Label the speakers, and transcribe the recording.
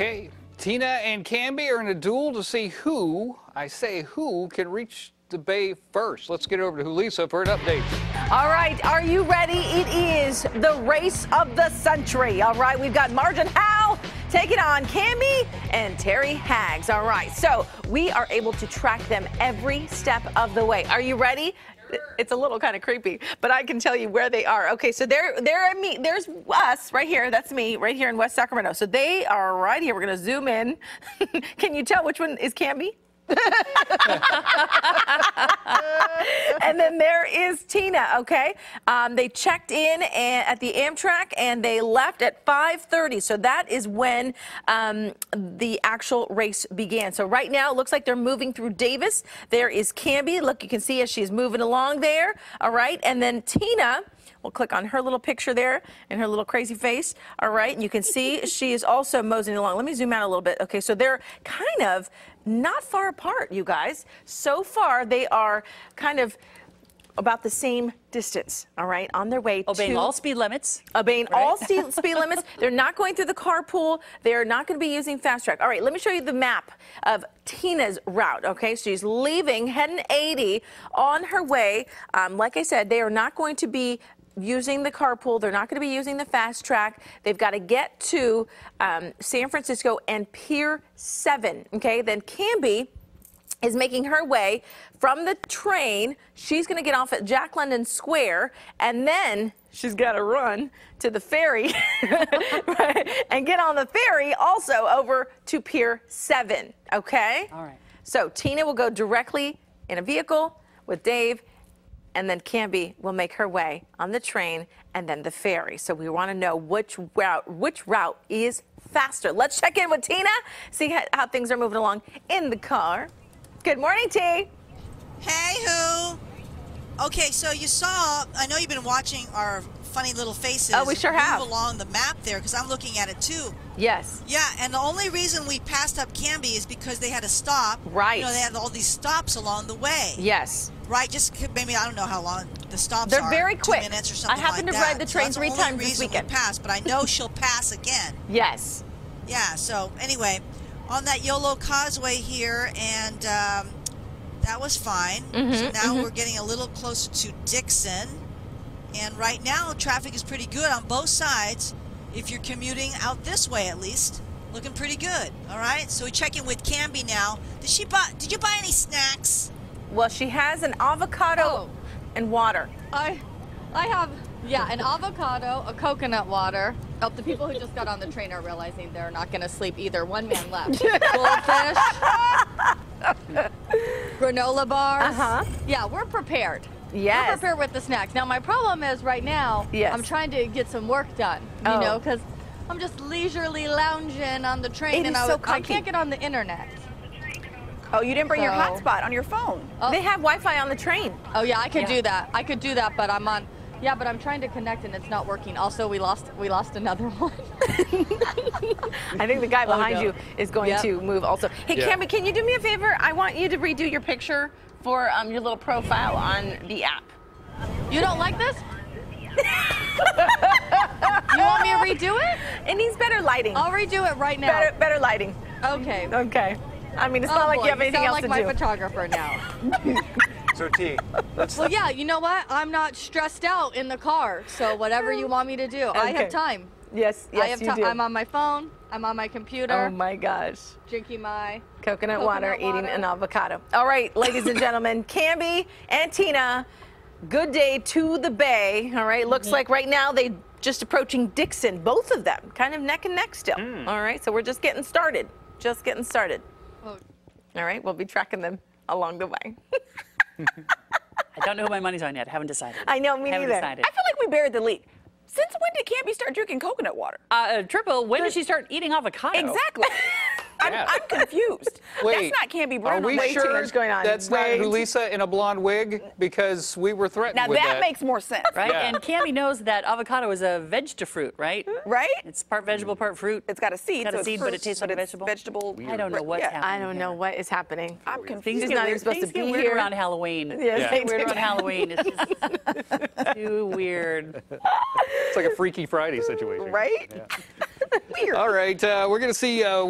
Speaker 1: Okay, Tina and Cambi are in a duel to see who, I say who, can reach the bay first. Let's get over to Julissa for an update.
Speaker 2: All right, are you ready? It is the race of the century. All right, we've got Margin Howe taking on Cambi and Terry Hags. All right, so we are able to track them every step of the way. Are you ready? It's a little kind of creepy, but I can tell you where they are. Okay, so there, there, me. There's us right here. That's me right here in West Sacramento. So they are right here. We're gonna zoom in. can you tell which one is Cambi? And then there is Tina. Okay, um, they checked in at the Amtrak and they left at 5:30. So that is when um, the actual race began. So right now it looks like they're moving through Davis. There is Cambi. Look, you can see as she's moving along there. All right, and then Tina. We'll click on her little picture there and her little crazy face. All right, and you can see she is also moseying along. Let me zoom out a little bit. Okay, so they're kind of not far apart, you guys. So far, they are kind of about the same distance, all right, on their way
Speaker 3: obeying
Speaker 2: to
Speaker 3: all speed limits.
Speaker 2: Obeying right? all speed limits. They're not going through the carpool. They're not going to be using FasTrak. All right, let me show you the map of Tina's route. Okay, So she's leaving, heading 80 on her way. Um, like I said, they are not going to be using the carpool. They're not going to be using the FasTrak. They've got to get to um, San Francisco and Pier 7. Okay, then Cambi is making her way from the train. She's going to get off at Jack London Square and then she's got to run to the ferry right, and get on the ferry also over to Pier 7. Okay?
Speaker 3: All right.
Speaker 2: So Tina will go directly in a vehicle with Dave and then Cambi will make her way on the train and then the ferry. So we want to know which route which route is faster. Let's check in with Tina, see how, how things are moving along in the car. Good morning, T.
Speaker 4: Hey, who? Okay, so you saw, I know you've been watching our funny little faces.
Speaker 2: Oh, we sure
Speaker 4: move
Speaker 2: have.
Speaker 4: along the map there because I'm looking at it too.
Speaker 2: Yes.
Speaker 4: Yeah, and the only reason we passed up Cambi is because they had to stop.
Speaker 2: Right.
Speaker 4: You know, they had all these stops along the way.
Speaker 2: Yes.
Speaker 4: Right, just maybe I don't know how long the stops
Speaker 2: They're
Speaker 4: are.
Speaker 2: very quick.
Speaker 4: Two minutes or something
Speaker 2: I happen
Speaker 4: like
Speaker 2: to
Speaker 4: that.
Speaker 2: ride the train
Speaker 4: so
Speaker 2: three times this weekend.
Speaker 4: We passed, but I know she'll pass again.
Speaker 2: Yes.
Speaker 4: Yeah. So anyway, on that Yolo Causeway here, and um, that was fine.
Speaker 2: Mm-hmm,
Speaker 4: so now
Speaker 2: mm-hmm.
Speaker 4: we're getting a little closer to Dixon. And right now, traffic is pretty good on both sides. If you're commuting out this way, at least, looking pretty good. All right. So we check in with Cambi now. Did she buy? Did you buy any snacks?
Speaker 2: Well, she has an avocado
Speaker 5: Oh.
Speaker 2: and water.
Speaker 5: I, I have, yeah, an avocado, a coconut water. Oh, the people who just got on the train are realizing they're not going to sleep either. One man left. Goldfish, granola bars.
Speaker 2: Uh-huh.
Speaker 5: Yeah, we're prepared.
Speaker 2: Yes.
Speaker 5: We're prepared with the snacks. Now, my problem is right now,
Speaker 2: Yes.
Speaker 5: I'm trying to get some work done, you
Speaker 2: Oh.
Speaker 5: know, because I'm just leisurely lounging on the train
Speaker 2: It
Speaker 5: and I,
Speaker 2: so
Speaker 5: I can't get on the internet.
Speaker 6: Oh, you didn't bring your hotspot on your phone.
Speaker 5: Oh.
Speaker 2: They have Wi-Fi on the train.
Speaker 5: Oh yeah, I could
Speaker 2: Yeah.
Speaker 5: do that. I could do that, but I'm on. Yeah, but I'm trying to connect and it's not working. Also, we lost we lost another one.
Speaker 2: I think the guy behind
Speaker 5: no.
Speaker 2: you is going
Speaker 5: Yep.
Speaker 2: to move also. Hey,
Speaker 1: Yeah.
Speaker 2: Cambi, can you do me a favor? I want you to redo your picture for um, your little profile on the app.
Speaker 5: you don't like this? you want me to redo it?
Speaker 2: It needs better lighting.
Speaker 5: I'll redo it right now.
Speaker 2: better, better lighting.
Speaker 5: Okay.
Speaker 2: Okay. I mean, it's
Speaker 5: Oh,
Speaker 2: not like you have anything
Speaker 5: sound
Speaker 2: else
Speaker 5: like
Speaker 2: to
Speaker 5: my photographer now.
Speaker 1: So T, let's
Speaker 5: well, yeah. You know what? I'm not stressed out in the car, so whatever you want me to do, I have time.
Speaker 2: Yes, yes,
Speaker 5: I have
Speaker 2: you
Speaker 5: time.
Speaker 2: do.
Speaker 5: I'm on my phone. I'm on my computer,
Speaker 2: oh my gosh.
Speaker 5: drinking my.
Speaker 2: Coconut,
Speaker 5: Coconut
Speaker 2: water, eating an avocado. All right, ladies and gentlemen, Cambi and Tina, good day to the bay. All right, looks like right now they just approaching Dixon, both of them, kind of neck and neck still. Hmm. All right, so we're just getting started. Just getting started.
Speaker 5: Oh,
Speaker 2: All right, we'll be tracking them along the way.
Speaker 3: I don't know who my money's on yet. I Haven't decided.
Speaker 2: I know, me
Speaker 3: Haven't
Speaker 2: neither.
Speaker 3: decided.
Speaker 6: I feel like we buried the lead. Since when did Cambi start drinking coconut water?
Speaker 3: Uh, Triple, when did she start eating avocado?
Speaker 6: Exactly. I'm,
Speaker 1: Yeah.
Speaker 6: I'm confused.
Speaker 1: Wait,
Speaker 6: That's not Cambi
Speaker 1: are
Speaker 6: Brown.
Speaker 1: we
Speaker 2: way too
Speaker 1: sure
Speaker 2: much going on.
Speaker 1: that's
Speaker 2: Way
Speaker 1: not
Speaker 2: too-
Speaker 1: Julissa in a blonde wig? Because we were threatened
Speaker 6: Now
Speaker 1: with
Speaker 6: that,
Speaker 1: that.
Speaker 6: makes more sense,
Speaker 3: Right?
Speaker 1: Yeah.
Speaker 3: And Cammy knows that avocado is a vegetable fruit, right?
Speaker 6: right?
Speaker 3: It's part vegetable, part fruit.
Speaker 6: It's got a seed.
Speaker 3: Got a
Speaker 6: so it's
Speaker 3: seed, but
Speaker 6: fruit,
Speaker 3: it tastes
Speaker 6: but
Speaker 3: like a
Speaker 6: it's
Speaker 3: vegetable.
Speaker 6: Vegetable.
Speaker 3: I don't know what's
Speaker 6: yeah.
Speaker 3: happening.
Speaker 2: I don't know what is happening.
Speaker 6: I'm
Speaker 3: Things
Speaker 6: confused.
Speaker 2: He's
Speaker 3: get
Speaker 2: not even supposed to
Speaker 3: things get
Speaker 2: be
Speaker 3: weird
Speaker 2: here.
Speaker 3: around Halloween.
Speaker 2: Yes,
Speaker 1: Yeah.
Speaker 2: they
Speaker 3: Weird
Speaker 2: do.
Speaker 3: around Halloween. It's just too weird.
Speaker 1: It's like a Freaky Friday situation.
Speaker 6: Right? Weird.
Speaker 1: All right, uh, we're going to see. Uh,